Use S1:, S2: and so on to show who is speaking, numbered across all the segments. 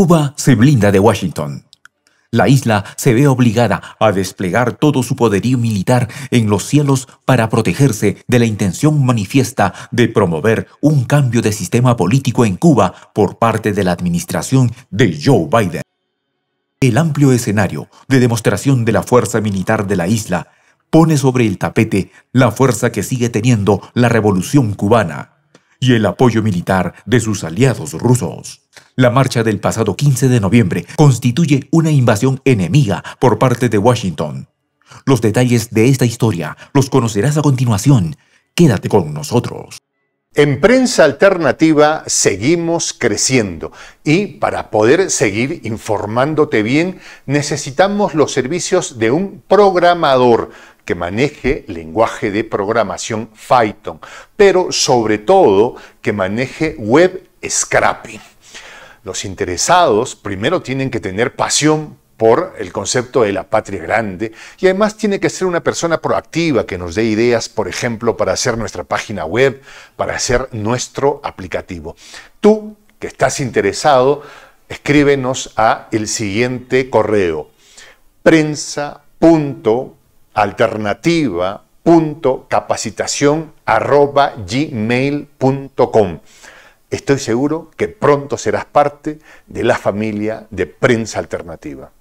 S1: Cuba se blinda de Washington. La isla se ve obligada a desplegar todo su poderío militar en los cielos para protegerse de la intención manifiesta de promover un cambio de sistema político en Cuba por parte de la administración de Joe Biden. El amplio escenario de demostración de la fuerza militar de la isla pone sobre el tapete la fuerza que sigue teniendo la revolución cubana y el apoyo militar de sus aliados rusos. La marcha del pasado 15 de noviembre constituye una invasión enemiga por parte de Washington. Los detalles de esta historia los conocerás a continuación. Quédate con nosotros.
S2: En prensa alternativa seguimos creciendo y para poder seguir informándote bien necesitamos los servicios de un programador que maneje lenguaje de programación Python, pero sobre todo que maneje web scrapping. Los interesados primero tienen que tener pasión por el concepto de la patria grande y además tiene que ser una persona proactiva que nos dé ideas, por ejemplo, para hacer nuestra página web, para hacer nuestro aplicativo. Tú que estás interesado, escríbenos a el siguiente correo prensa.com alternativa.capacitación.gmail.com. Estoy seguro que pronto serás parte de la familia de Prensa Alternativa.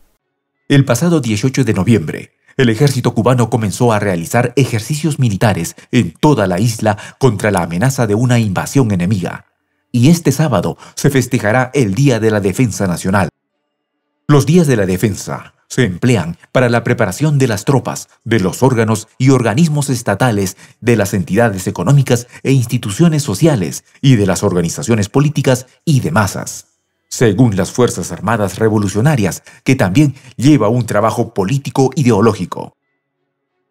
S1: El pasado 18 de noviembre, el ejército cubano comenzó a realizar ejercicios militares en toda la isla contra la amenaza de una invasión enemiga. Y este sábado se festejará el Día de la Defensa Nacional. Los días de la defensa se emplean para la preparación de las tropas, de los órganos y organismos estatales, de las entidades económicas e instituciones sociales y de las organizaciones políticas y de masas. Según las Fuerzas Armadas Revolucionarias, que también lleva un trabajo político ideológico.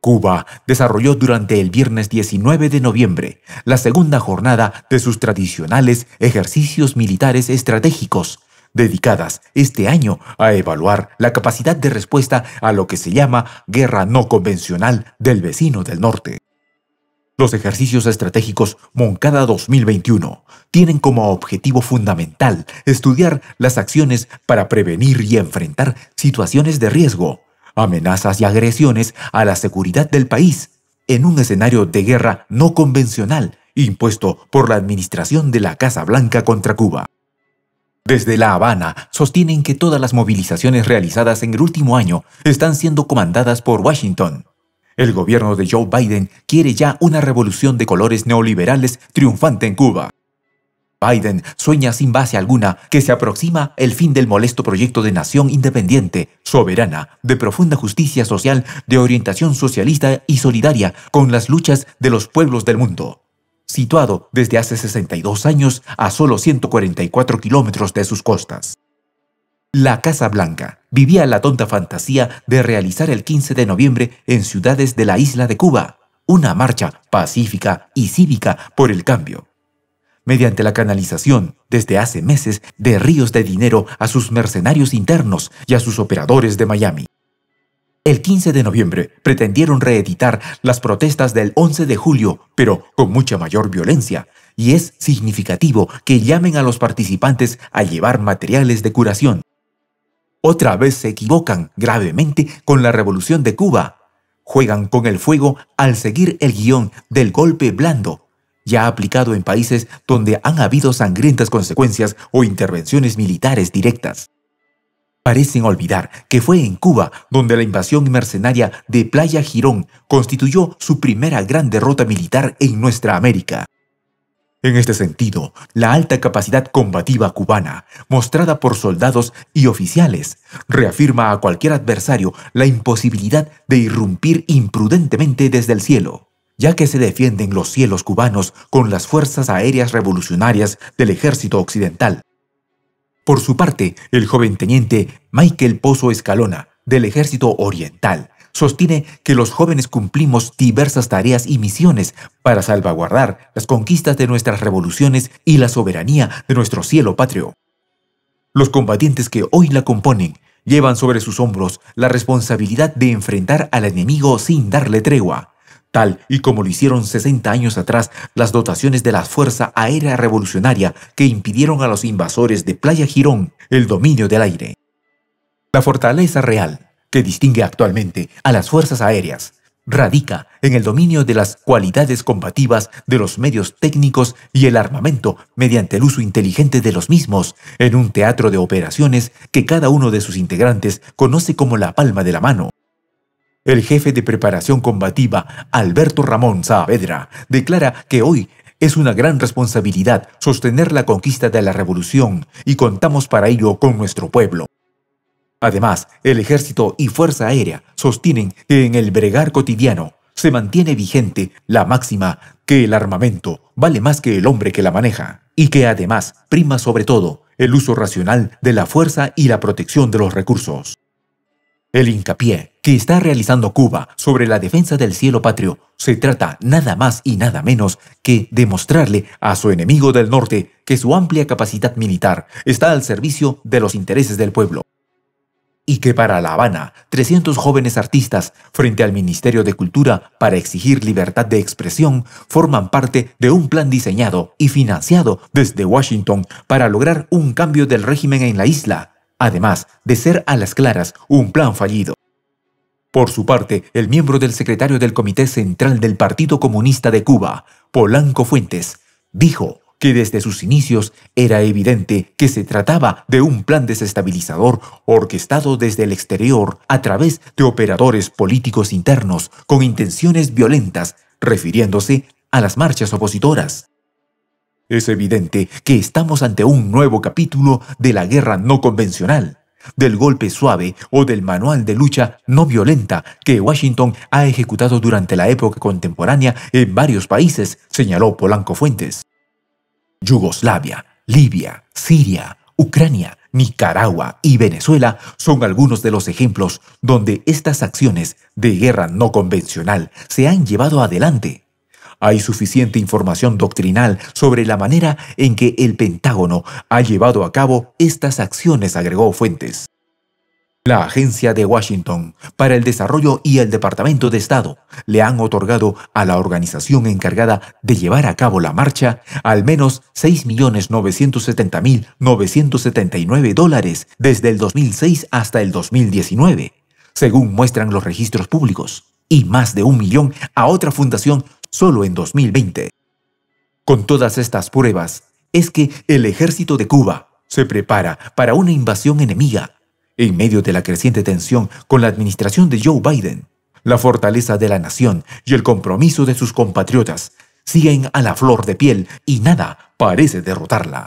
S1: Cuba desarrolló durante el viernes 19 de noviembre la segunda jornada de sus tradicionales ejercicios militares estratégicos, dedicadas este año a evaluar la capacidad de respuesta a lo que se llama guerra no convencional del vecino del norte. Los ejercicios estratégicos Moncada 2021 tienen como objetivo fundamental estudiar las acciones para prevenir y enfrentar situaciones de riesgo, amenazas y agresiones a la seguridad del país en un escenario de guerra no convencional impuesto por la administración de la Casa Blanca contra Cuba. Desde La Habana sostienen que todas las movilizaciones realizadas en el último año están siendo comandadas por Washington. El gobierno de Joe Biden quiere ya una revolución de colores neoliberales triunfante en Cuba. Biden sueña sin base alguna que se aproxima el fin del molesto proyecto de nación independiente, soberana, de profunda justicia social, de orientación socialista y solidaria con las luchas de los pueblos del mundo situado desde hace 62 años a solo 144 kilómetros de sus costas. La Casa Blanca vivía la tonta fantasía de realizar el 15 de noviembre en ciudades de la isla de Cuba una marcha pacífica y cívica por el cambio. Mediante la canalización, desde hace meses, de ríos de dinero a sus mercenarios internos y a sus operadores de Miami. El 15 de noviembre pretendieron reeditar las protestas del 11 de julio, pero con mucha mayor violencia, y es significativo que llamen a los participantes a llevar materiales de curación. Otra vez se equivocan gravemente con la revolución de Cuba. Juegan con el fuego al seguir el guion del golpe blando, ya aplicado en países donde han habido sangrientas consecuencias o intervenciones militares directas parecen olvidar que fue en Cuba donde la invasión mercenaria de Playa Girón constituyó su primera gran derrota militar en nuestra América. En este sentido, la alta capacidad combativa cubana, mostrada por soldados y oficiales, reafirma a cualquier adversario la imposibilidad de irrumpir imprudentemente desde el cielo, ya que se defienden los cielos cubanos con las fuerzas aéreas revolucionarias del ejército occidental, por su parte, el joven teniente Michael Pozo Escalona, del Ejército Oriental, sostiene que los jóvenes cumplimos diversas tareas y misiones para salvaguardar las conquistas de nuestras revoluciones y la soberanía de nuestro cielo patrio. Los combatientes que hoy la componen llevan sobre sus hombros la responsabilidad de enfrentar al enemigo sin darle tregua, tal y como lo hicieron 60 años atrás las dotaciones de la Fuerza Aérea Revolucionaria que impidieron a los invasores de Playa Girón el dominio del aire. La fortaleza real, que distingue actualmente a las fuerzas aéreas, radica en el dominio de las cualidades combativas de los medios técnicos y el armamento mediante el uso inteligente de los mismos en un teatro de operaciones que cada uno de sus integrantes conoce como la palma de la mano. El jefe de preparación combativa, Alberto Ramón Saavedra, declara que hoy es una gran responsabilidad sostener la conquista de la revolución y contamos para ello con nuestro pueblo. Además, el ejército y fuerza aérea sostienen que en el bregar cotidiano se mantiene vigente la máxima que el armamento vale más que el hombre que la maneja y que además prima sobre todo el uso racional de la fuerza y la protección de los recursos. El hincapié que está realizando Cuba sobre la defensa del cielo patrio se trata nada más y nada menos que demostrarle a su enemigo del norte que su amplia capacidad militar está al servicio de los intereses del pueblo. Y que para La Habana, 300 jóvenes artistas frente al Ministerio de Cultura para exigir libertad de expresión forman parte de un plan diseñado y financiado desde Washington para lograr un cambio del régimen en la isla, además de ser a las claras un plan fallido. Por su parte, el miembro del secretario del Comité Central del Partido Comunista de Cuba, Polanco Fuentes, dijo que desde sus inicios era evidente que se trataba de un plan desestabilizador orquestado desde el exterior a través de operadores políticos internos con intenciones violentas, refiriéndose a las marchas opositoras. Es evidente que estamos ante un nuevo capítulo de la guerra no convencional, del golpe suave o del manual de lucha no violenta que Washington ha ejecutado durante la época contemporánea en varios países, señaló Polanco Fuentes. Yugoslavia, Libia, Siria, Ucrania, Nicaragua y Venezuela son algunos de los ejemplos donde estas acciones de guerra no convencional se han llevado adelante. Hay suficiente información doctrinal sobre la manera en que el Pentágono ha llevado a cabo estas acciones, agregó Fuentes. La Agencia de Washington para el Desarrollo y el Departamento de Estado le han otorgado a la organización encargada de llevar a cabo la marcha al menos 6.970.979 dólares desde el 2006 hasta el 2019, según muestran los registros públicos, y más de un millón a otra fundación solo en 2020. Con todas estas pruebas, es que el ejército de Cuba se prepara para una invasión enemiga en medio de la creciente tensión con la administración de Joe Biden, la fortaleza de la nación y el compromiso de sus compatriotas siguen a la flor de piel y nada parece derrotarla.